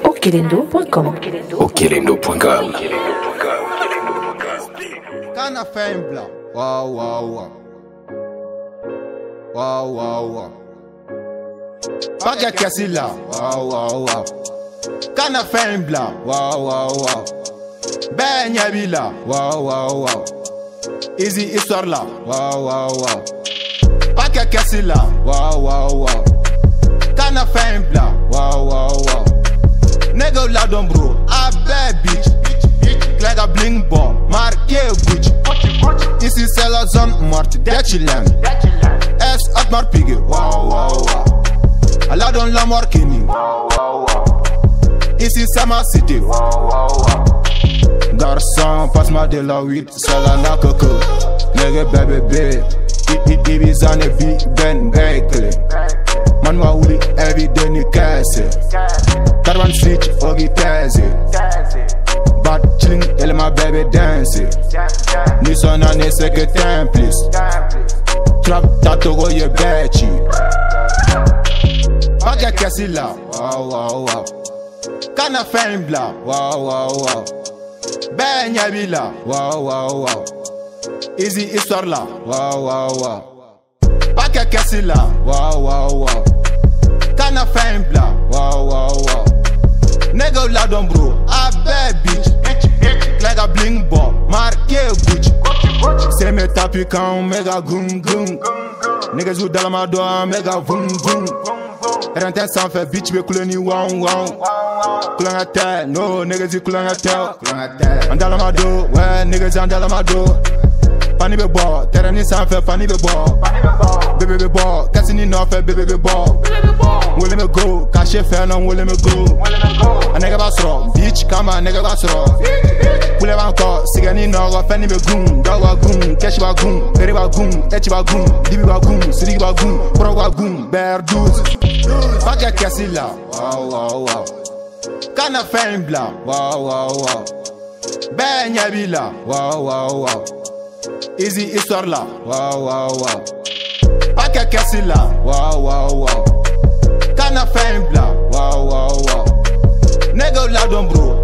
Okelendo.com Okelendo.com Kana fembla. Wow, wow, wow. Wow, wow, wow. Paga Cassila. Wow, wow, wow. Kana fembla. Wow, wow, wow. Ben Yabila. Wow, wow, wow. Easy histoire là. Wow, wow, wow. Paga Cassila. Wow, wow, wow. Kana fembla. Wow, wow, wow. Marqué Gucci. Ici c'est la zone morte d'Echilen. S Atmar Piggy. Wow, wow, wow. Allah donne la mort Kenny. Ici c'est ma cité. Garçon, passe-moi de la 8, c'est la coco. Nigga baby baby. Ibiza ne vi ben bekele. Man wa wuli every day ni kese. Darwan switch ogi teze. Baby dance. Ni son année c'est que t'aimes plus. Trap tatogo ye bechi. Paga Cassila. Wow, wow, wow. Kana Fembla. Wow, wow, wow. Ben Yabila. Wow, wow, wow. Easy là. Wow, wow, wow. Paga Cassila. Wow, wow, wow. Bling ball. Marqué Gucci. Mes tapis quand mega gung gung. Niggas who dala ma doa mega vung vung. Renten sans fait bitch be ni wang wang. Couleur à terre, no niggas you couleur à terre. En dala ma do, ouais niggas en dala fani bɛ bɔ tɛrɛni sanfɛ fani bɛ bɔ bebe bɛ bɔ kɛsini nɔfɛ bebe bɛ bɔ wele bɛ go kase fɛn nɔ wele bɛ go a bitch, come on, beach kama nɛgɛ b'a sɔrɔ kule b'an kɔ sigɛni nɔgɔ fɛnni bɛ gun dɔw b'a gun kɛsi b'a gun feere etch gun ɛci b'a gun dibi b'a gun siriki b'a gun kɔrɔ b'a gun bɛɛr duusi fa kɛ kɛsi la kana wow, wow. Ben Yabila, wow, wow, wow. Easy histoire là. Waouh, waouh, waouh. Pas quelqu'un c'est là. Waouh, waouh, waouh. Kana fait un bla. Waouh, waouh, waouh. Nigga là d'un bro.